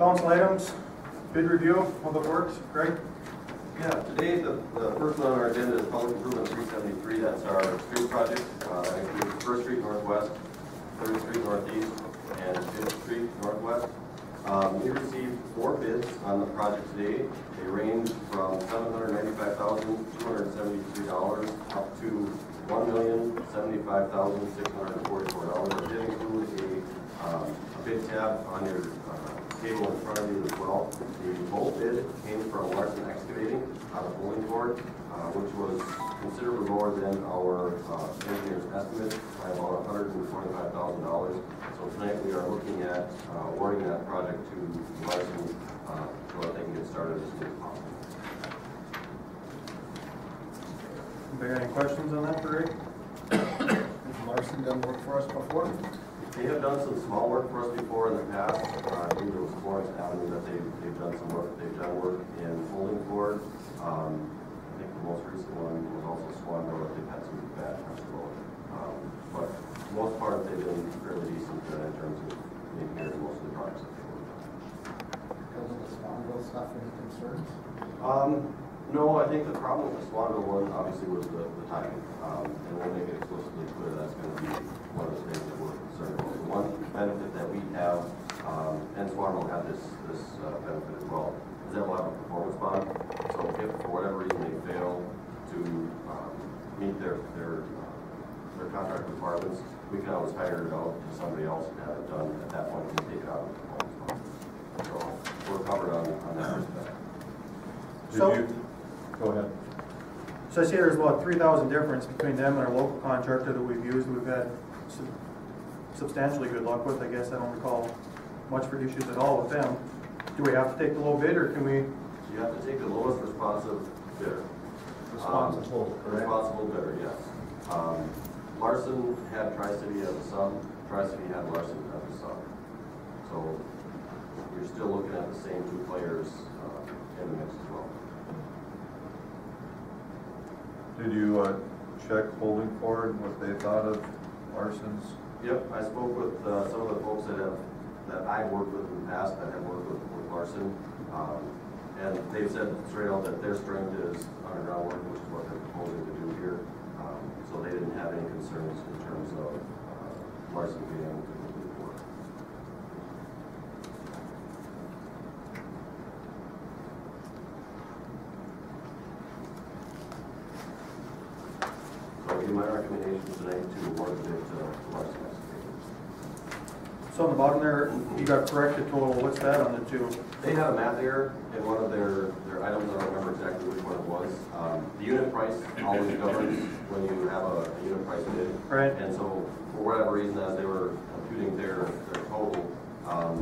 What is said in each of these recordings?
Council items, bid review, Public Works, Greg? Yeah, today, the, the first one on our agenda is public improvement three seventy-three, that's our street project. Uh, that includes First Street Northwest, Third Street Northeast, and Fifth Street Northwest. Um, we received four bids on the project today. They range from seven hundred ninety-five thousand, two hundred seventy-three dollars up to one million, seventy-five thousand, six hundred and forty-four dollars. I did include a, um, a bid tab on your, table in front of you as well. The low bid came from Larson Excavating out of Holdingford, uh, which was considerably lower than our uh, engineer's estimate by about hundred and twenty-five thousand dollars. So tonight we are looking at uh, awarding that project to Larson, uh, so that they can get started as soon as possible. Anybody got any questions on that Has Larson done work for us before? They have done some small work for us before in the past. Uh, I think it was Florence Avenue that they, they've done some work. They've done work in Folding Court. Um, I think the most recent one was also Swan Road. They've had some bad road. Um, but for the most part, they've been fairly decent in terms of of most of the projects that they worked on. Because of the Swanville stuff, any concerns? Um, no, I think the problem with the Swanville one obviously was the, the timing. Um, and we'll make it explicitly clear that's gonna be one of the things that we're concerned about. The one benefit that we have, um, and Swanville had this, this uh, benefit as well, is that we'll have a performance bond. So if for whatever reason they fail to, um, meet their, their, uh, their contract requirements, we can always hire it out to somebody else and have it done at that point, we can take it out of the performance bond. So we're covered on, on that respect. So- you, go ahead. So I see there's about three thousand difference between them and our local contractor that we've used, we've had sub- substantially good luck with, I guess, I don't recall much for issues at all with them. Do we have to take the low bid, or can we, You have to take the lowest responsive bidder. Responsible, Um, Responsible bidder, yes. Um, Larson had Tri-City as a sub, Tri-City had Larson as a sub. So you're still looking at the same two players uh, in the mix as well. Did you, uh, check Holding Court, what they thought of Larson's? Yep, I spoke with uh, some of the folks that have, that I've worked with in the past, that have worked with with Larson. um, And they've said straight out that their strength is underground work, which is what they're proposing to do here. Um, So they didn't have any concerns in terms of uh, Larson being able to work. So my recommendation tonight to award the to Larson. So on the bottom there, you got corrected total, what's that on the two? They had a math error in one of their, their items, I don't remember exactly which one it was. Um, The unit price always governs when you have a a unit price bid. Right. And so, for whatever reason, as they were computing their, their total, um,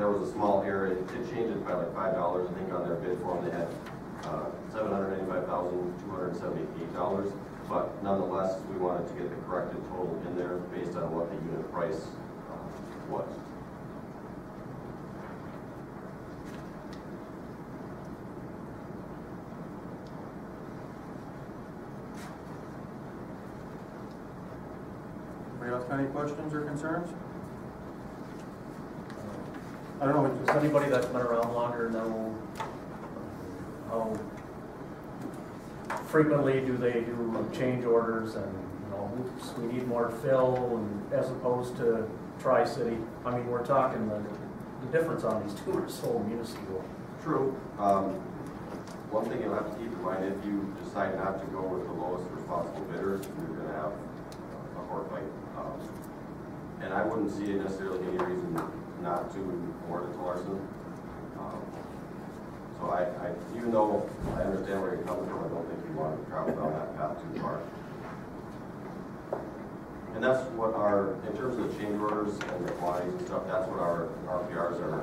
there was a small error, it it changed it by like five dollars, I think on their bid form, they had, uh, seven hundred ninety-five thousand, two hundred seventy-eight dollars. But nonetheless, we wanted to get the corrected total in there based on what the unit price, Anybody else got any questions or concerns? I don't know, Does anybody that's been around longer know how frequently do they do change orders and, you know, oops, we need more fill and as opposed to Tri-City? I mean, we're talking the, the difference on these two are so minuscule. True. Um, One thing you'll have to keep in mind, if you decide not to go with the lowest responsible bidders, you're gonna have a hard fight. Um, And I wouldn't see it necessarily any reason not to award it to Larson. Um, So I, I, even though I understand where you're coming from, I don't think you want to travel down that path too far. And that's what our, in terms of change orders and the quantities and stuff, that's what our RPRs are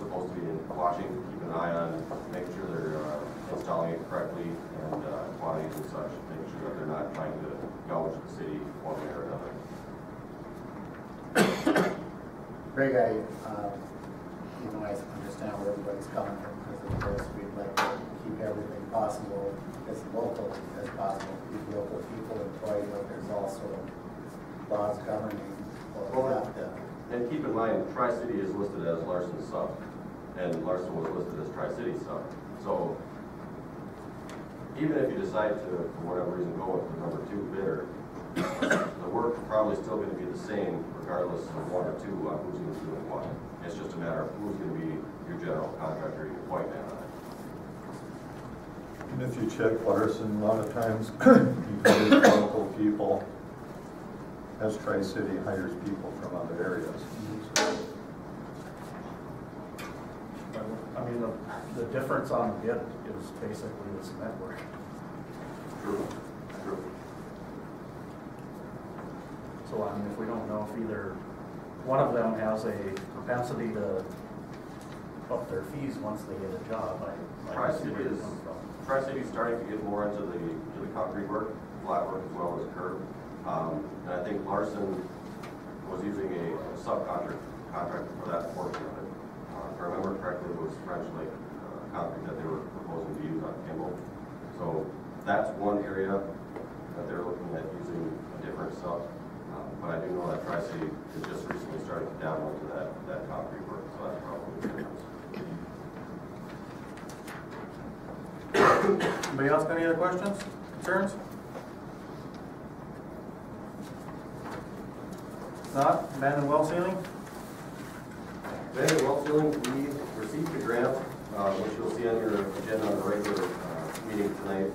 supposed to be watching, keep an eye on, make sure they're uh, installing it correctly and uh, quantities and such, make sure that they're not trying to gouge the city one way or another. Greg, I, uh, you know, I understand where everybody's coming from, because of course, we'd like to keep everything possible, as local as possible, keep local people employed, but there's also laws governing what we have to And keep in mind, Tri-City is listed as Larson sub, and Larson was listed as Tri-City sub. So even if you decide to, for whatever reason, go with the number two bidder, the work probably still gonna be the same regardless of one or two on who's gonna do what. It's just a matter of who's gonna be your general contractor, your point man on it. And if you check Larson, a lot of times, he hires local people, as Tri-City hires people from other areas. I mean, the, the difference on the bid is basically the network. True, true. So I mean, if we don't know if either one of them has a propensity to up their fees once they get a job, I, I can see where Tri-City is- Tri-City's starting to get more into the, to the concrete work, flat work as well as curb. Um, and I think Larson was using a subcontract, contractor for that portion of it. Uh, If I remember correctly, it was French Lake, uh, concrete that they were proposing to use on Kimball. So that's one area that they're looking at using a different sub. Uh, But I do know that Tri-City is just recently starting to dabble into that, that concrete work, so that's probably the difference. Anybody else got any other questions, concerns? Not, abandoned well sealing? Then, well, sealing, we received a grant, uh, which you'll see on your agenda on the regular, uh, meeting tonight,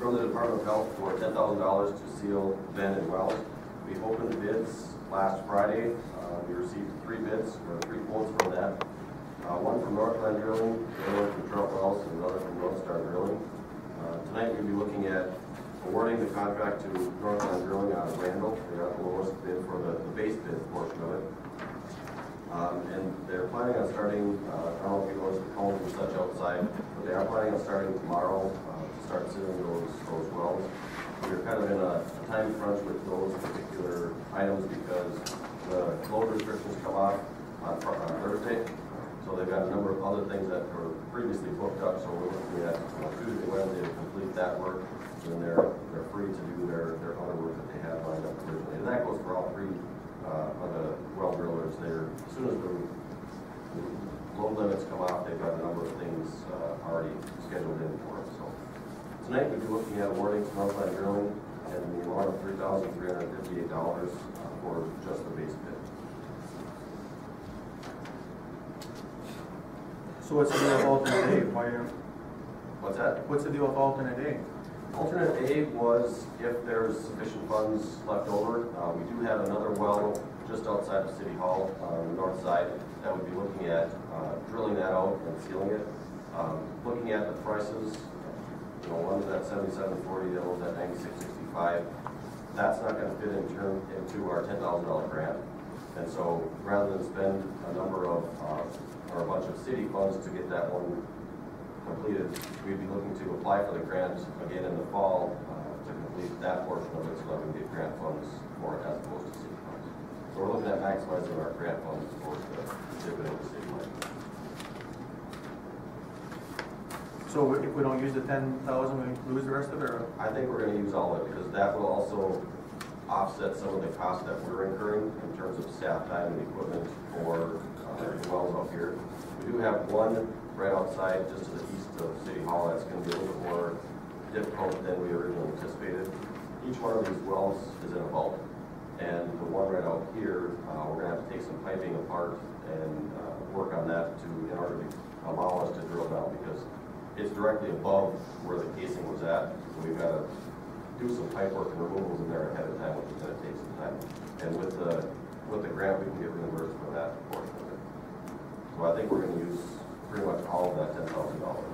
from the Department of Health for ten thousand dollars to seal abandoned wells. We opened bids last Friday, uh, we received three bids, or three quotes from that. Uh, one from Northland Drilling, another from Traut Wells, and another from North Star Drilling. Uh, Tonight, we'll be looking at awarding the contract to Northland Drilling out of Randall. They got the lowest bid for the, the base bid portion of it. Um, and they're planning on starting, uh, I don't know if you noticed the cones and such outside, but they are planning on starting tomorrow, uh, to start sealing those, those wells. We're kind of in a time crunch with those particular items because the load restrictions come off on, on Thursday. So they've got a number of other things that were previously booked up, so we're looking at Tuesday, Wednesday to complete that work. And they're, they're free to do their, their other work that they had lined up originally. And that goes for all three, uh, of the well drillers there. As soon as the load limits come off, they've got a number of things, uh, already scheduled in for us, so. Tonight, we'll be looking at awarding to Northland Drilling and the amount of three thousand three hundred fifty-eight dollars uh, for just the base bid. So what's the deal with alternate A? Why, What's that? what's the deal with alternate A? Alternate A was if there's sufficient funds left over. Uh, we do have another well just outside of City Hall on the north side that would be looking at, uh, drilling that out and sealing it. Um, looking at the prices, you know, one's at seventy-seven forty, the other one's at ninety-six sixty-five. That's not gonna fit in term, into our ten thousand dollar grant. And so rather than spend a number of, uh, or a bunch of city funds to get that one completed, we'd be looking to apply for the grant again in the fall uh, to complete that portion of it so that we can get grant funds for it as opposed to city funds. So we're looking at maximizing our grant funds as opposed to dipping into city money. So if we don't use the ten thousand, we lose the rest of it, or? I think we're gonna use all of it because that will also offset some of the costs that we're incurring in terms of staff time and equipment for uh, the wells up here. We do have one right outside, just to the east of City Hall, that's gonna be a little bit more difficult than we originally anticipated. Each one of these wells is in a vault, and the one right out here, uh, we're gonna have to take some piping apart and uh, work on that to, in order to allow us to drill down, because it's directly above where the casing was at. So we've gotta do some pipe work and removals in there ahead of time, which is gonna take some time. And with the, with the grant, we can get reimbursed for that portion of it. So I think we're gonna use pretty much all of that ten thousand dollars.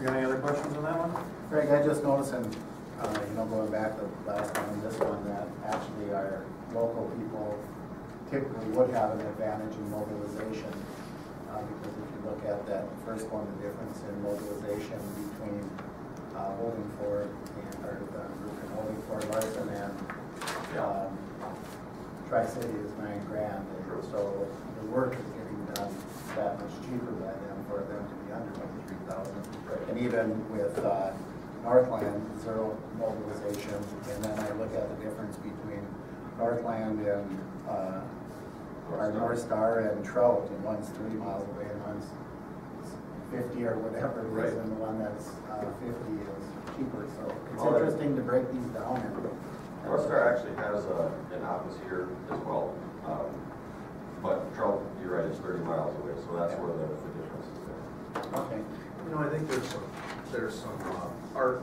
You got any other questions on that one? Greg, I just noticed, and, uh, you know, going back to the last one and this one, that actually our local people typically would have an advantage in mobilization. Uh, because if you look at that first one, the difference in mobilization between, uh, Holdingford and, or, uh, Holdingford Larson and, um, Tri-City is nine grand. And so the work is getting done that much cheaper by them for them to be under twenty-three thousand. And even with, uh, Northland, zero mobilization, and then I look at the difference between Northland and uh, our North Star and Traut, and one's three miles away and one's fifty or whatever it Right. is, and the one that's uh, fifty is cheaper, so it's interesting to break these down and. North Star actually has a, an office here as well. Um, But Traut, you're right, it's thirty miles away, so that's where the, the difference is there. Okay, You know, I think there's some, there's some uh, art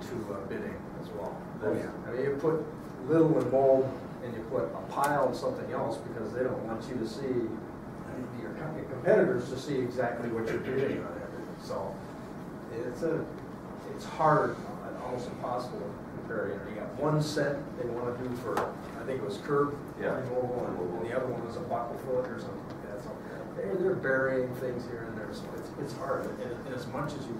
to uh, bidding as well. Oh, yeah. I mean, you put little and bold and you put a pile of something else because they don't want you to see, your competitors to see exactly what you're bidding on everything. So it's a, it's hard, and almost impossible to compare. You know, you got one set they want to do for, I think it was curb Yeah. removal and and the other one was a buckle foot or something like that. So they're, they're burying things here and there, so it's, it's hard. And, and as much as you,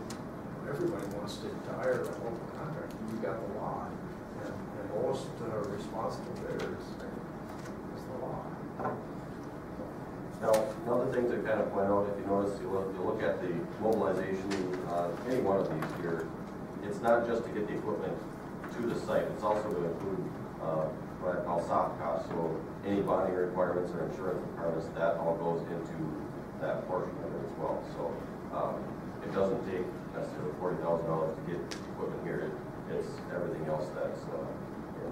everybody wants to to hire a local contractor, you've got the law. And, and most uh, responsible there is, is the law. Now, another thing to kind of point out, if you notice, you look, you look at the mobilization on any one of these here, it's not just to get the equipment to the site, it's also to include, uh, what I call soft costs, so any bonding requirements or insurance requirements, that all goes into that portion of it as well, so, um, it doesn't take necessarily forty thousand dollars to get equipment here, It- it's everything else that's, uh, in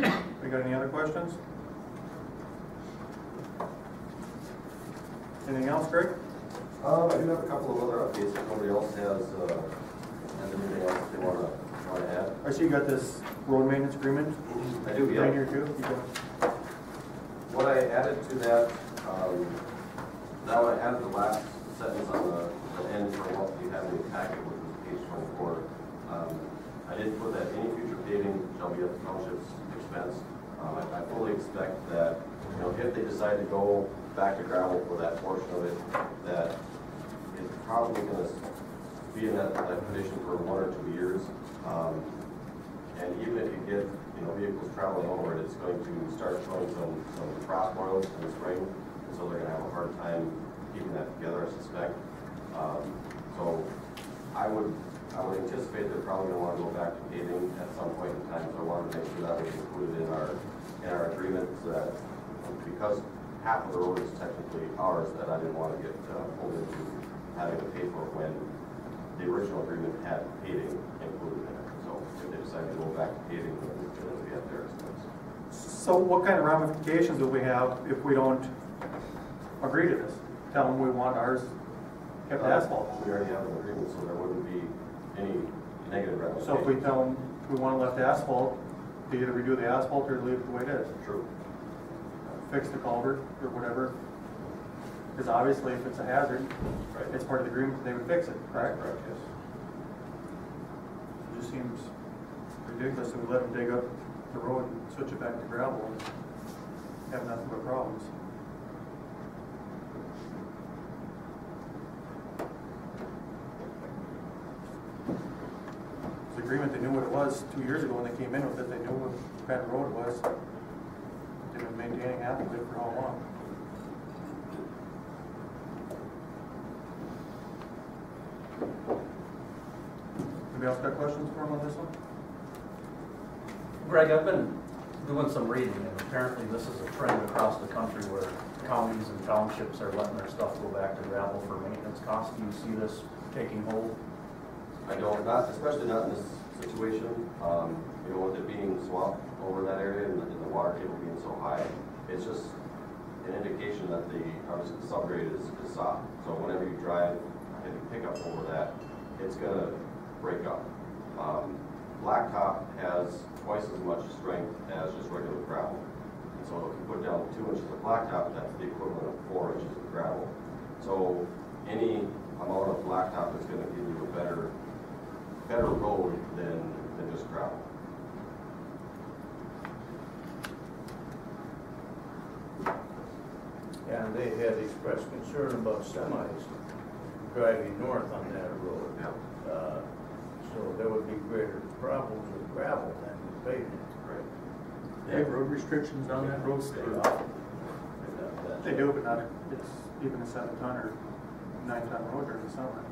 there. We got any other questions? Anything else, Greg? Um, I do have a couple of other updates, if nobody else has, uh, has anything else they wanna, wanna add. I see you got this road maintenance agreement I do, right here too. You got- What I added to that, um, now I added the last sentence on the, the end for what you have in your packet, which was page twenty-four. Um, I didn't put that any future paving shall be at the township's expense. Um, I, I fully expect that, you know, if they decide to go back to gravel for that portion of it, that it's probably gonna be in that, that condition for one or two years. Um, and even if you get, you know, vehicles traveling over it, it's going to start showing some, some frost boils in the spring. And so they're gonna have a hard time keeping that together, I suspect. Um, so I would, I would anticipate they're probably gonna wanna go back to paving at some point in time. So I wanted to make sure that was included in our, in our agreement so that, because half of the road is technically ours, that I didn't wanna get, uh, pulled into having to pay for it when the original agreement had paving included in it. So if they decide to go back to paving, then it'll be at their expense. So what kind of ramifications do we have if we don't agree to this? Tell them we want ours kept uh, asphalt. We already have an agreement, so there wouldn't be any negative ramifications. So if we tell them we want it left asphalt, they either redo the asphalt or leave it the way it is. True. Fix the culvert or whatever. Because obviously if it's a hazard, Right. it's part of the agreement, they would fix it, correct? Correct, yes. It just seems ridiculous that we let them dig up the road and switch it back to gravel and have nothing but problems. It's the agreement, they knew what it was two years ago when they came in with it, they knew what kind of road it was. They've been maintaining half of it for how long? Anybody else got questions for him on this one? Greg, I've been doing some reading, and apparently this is a trend across the country where counties and townships are letting their stuff go back to gravel for maintenance costs. Do you see this taking hold? I don't, not, especially not in this situation, um, you know, with it being swamped over that area and the, and the water table being so high, it's just an indication that the, obviously the subgrade is, is soft. So whenever you drive a heavy pickup over that, it's gonna break up. Um, blacktop has twice as much strength as just regular gravel. And so if you put down two inches of blacktop, that's the equivalent of four inches of gravel. So any amount of blacktop is gonna give you a better, better road than, than just gravel. And they had expressed concern about semis driving north on that road. Yeah. Uh, So there would be greater problems with gravel than with pavement. Right. They have road restrictions on that road Stay still. off. And that- that's- They do, but not, it's even a seven ton or nine ton road during the summer.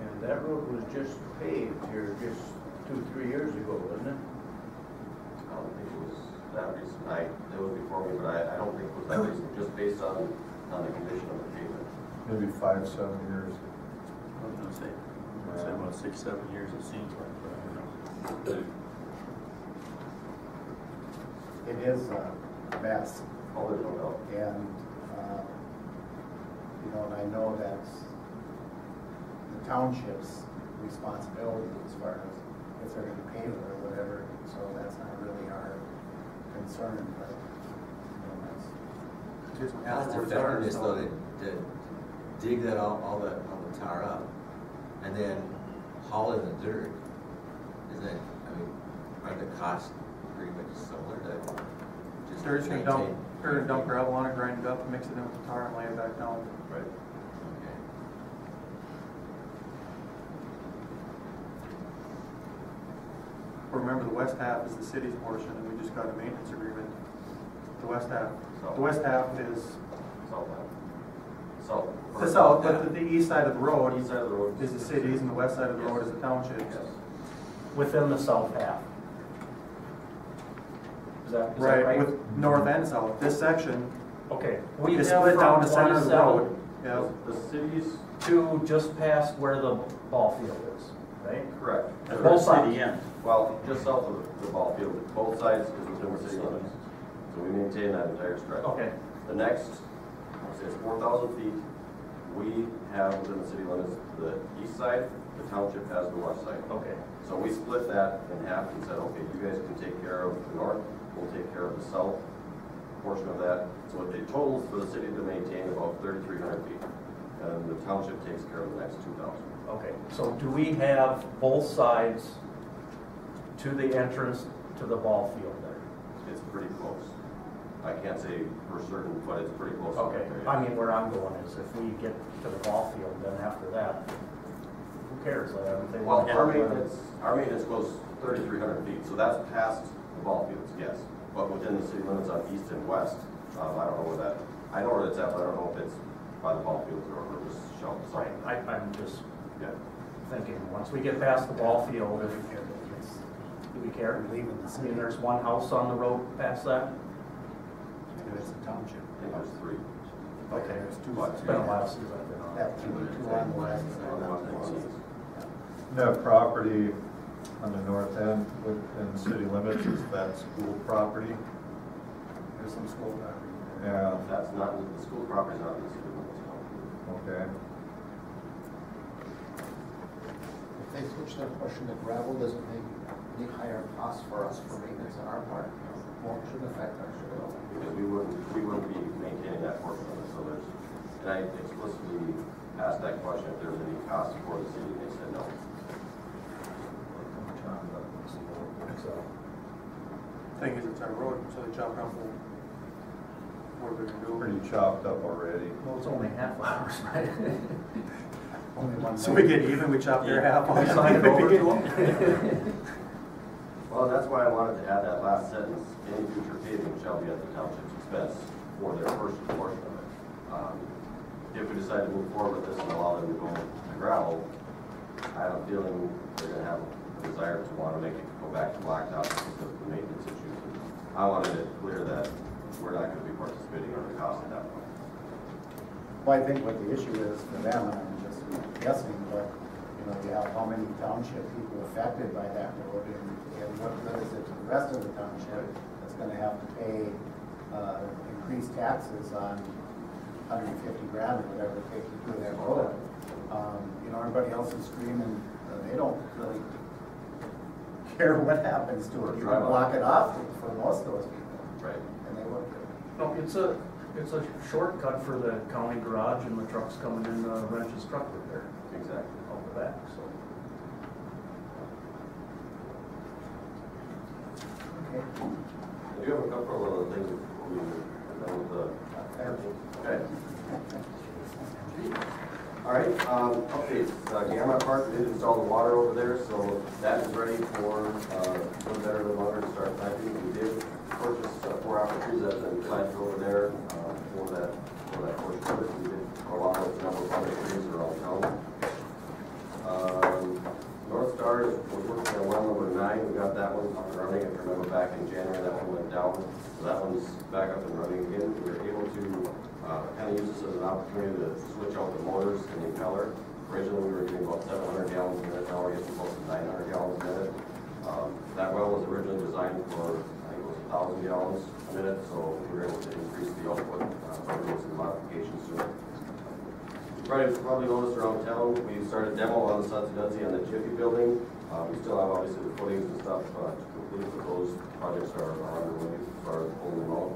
And That road was just paved here just two, three years ago, wasn't it? I don't think it was that recent, I, it was before me, but I, I don't think it was that recent, just based on, on the condition of the pavement. Maybe five, seven years. I was gonna say, I was gonna say about six, seven years it seems like, but I don't know. It is a mess. Oh, there's no doubt. And, uh, you know, and I know that's the township's responsibility as far as if they're gonna pay it or whatever, so that's not really our concern, but, you know, that's, Just Cost ask for effectiveness though, to, to dig that all, all the, all the tar up and then in the dirt. Is that, I mean, are the costs pretty much similar to just just gonna dump, maintain? they're gonna dump gravel on it, grind it up, mix it in with the tar and lay it back down. Right. Okay. But Remember, the west half is the city's portion, and we just got a maintenance agreement. The west half, the west half is end. South. The south, but the, the east side of the road East side of the road. is the city's, and the west side of the road is the township's. Yes. Within the south half. Is that, is that Right, right? with north and south. This section Okay. We is have split down from the center of the 27 road. Yeah, The city's, To just past where the ball field is, right? correct. That's Both where sides. city ends. Well, just south of the ball field, both sides is within the city limits. So we maintain that entire stretch. Okay, The next, say it's four thousand feet, we have within the city limits the east side, the township has the west side. okay. So we split that in half and said, okay, you guys can take care of the north, we'll take care of the south portion of that. So it totals for the city to maintain about thirty-three hundred feet. And the township takes care of the next two thousand. Okay, so do we have both sides to the entrance to the ball field there? It's pretty close. I can't say for certain, but it's pretty close. Okay, I mean, where I'm going is if we get to the ball field, then after that, who cares? Like, if they Well, want to our maintenance, our maintenance goes thirty-three hundred feet, so that's past the ball fields, yes. But within the city limits on east and west, um, I don't know where that, I know where it's at, but I don't know if it's by the ball fields or if it's shelved. Right, I, I'm just Yeah. thinking, once we get past the ball field, if, do we care? we're leaving the I mean, there's one house on the road past that? It's a township. I think there's three. Okay. There's two. But- It's been a while since I've been on. That two, two on the west and On the one on the west and east. east. That property on the north end within city limits, is that school property? There's some school property. Yeah, That's not, the school property's not in the city limits. okay. If they switch their portion to gravel, does it make any higher cost for us for maintenance on our part? Won't, shouldn't affect our, should it? Because we wouldn't, we wouldn't be maintaining that portion of it, so there's, and I explicitly asked that question if there was any cost for the city, and they said no. Thing is, it's our road, so they chop down the, what are gonna do? Pretty chopped up already. Well, it's only half hours, right? Only one. So we get even, we chop their half off. We sign it over to them? Well, that's why I wanted to add that last sentence, any future paving shall be at the township's expense for their first portion of it. Um, If we decide to move forward with this and allow them to go to gravel, I have a feeling they're gonna have a desire to wanna make it go back to blacktop because of the maintenance issues. I wanted it clear that we're not gonna be participating on the cost at that point. Well, I think what the issue is for them, and I'm just guessing, but, you know, you have how many township people affected by that road, and, and what good is it to the rest of the township that's gonna have to pay, uh, increased taxes on hundred and fifty grand or whatever it takes to do that road? Um, you know, everybody else is screaming, uh, they don't really care what happens to it, you can block it off for most of those people, Right. and they won't. No, it's a, it's a shortcut for the county garage and the trucks coming in, uh, Wrench's truck repair Exactly. Out the back, so. Okay. I do have a couple of other things before we are done with the Okay. All right, um, updates, uh, Gamma Park, we did install the water over there, so that is ready for, uh, for better than water to start planting. We did purchase uh, four apple trees that have been planted over there, uh, for that, for that portion of it. We did go along with a number of other trees around town. Uh, there is, we're working nine, we got that one up and running, if you remember back in January, that one went down. So that one's back up and running again, we were able to, uh, kind of use this as an opportunity to switch out the motors and the impeller. Originally, we were getting about seven hundred gallons a minute, now we're getting close to nine hundred gallons a minute. Um, that well was originally designed for, I think it was thousand gallons a minute, so we were able to increase the output, uh, by doing some modifications to it. Probably, probably noticed around town, we started demo on the Sudsy Dudsy on the Jiffy building. Uh, we still have obviously the footings and stuff, uh, to complete, but those projects are, are underway as far as pulling.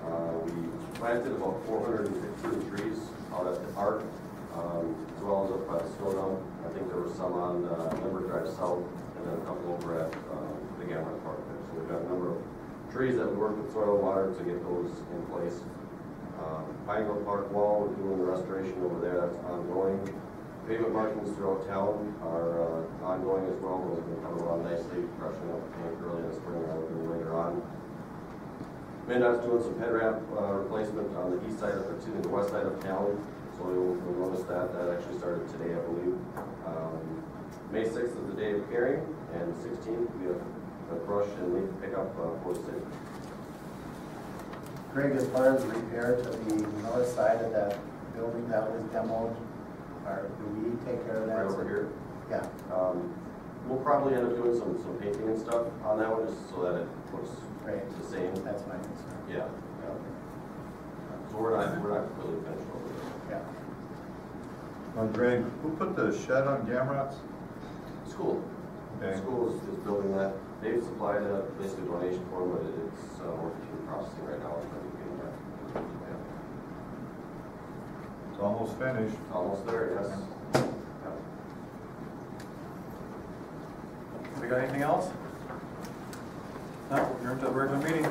Uh, we planted about four hundred and fifteen trees out at the park, um, as well as up by the. I think there was some on, uh, Lindbergh Drive South, and then a couple over at, uh, the Gamma Park there. So we've got a number of trees that we worked with soil and water to get those in place. Um, Pine Park Wall, we're doing the restoration over there, that's ongoing. Pavement markings throughout town are uh, ongoing as well, those have been coming along nicely, crushing up the paint early in the spring, rather than later on. MnDOT's doing some head ramp uh, replacement on the east side of, excuse me, the west side of town, so you'll, you'll notice that, that actually started today, I believe. Um, May sixth is the day of clearing, and sixteenth, we have a brush and leaf pickup uh, for the. Greg, as far as repair to the north side of that building that was demoed, or do we take care of that? Right over here. Yeah, Um, We'll probably end up doing some, some painting and stuff on that one, just so that it looks right, the same. that's my concern. Yeah. yeah. So we're not, we're not really finished over there. Yeah. Uh, Greg, who put the shed on Gamrots? School. Okay. School is, is building that. They've supplied a, basically donation for them, but it's, uh, working through processing right now. It's gonna be getting that. Yeah. It's almost finished. Almost there, yes. We got anything else? No, we're adjourned to the regular meeting.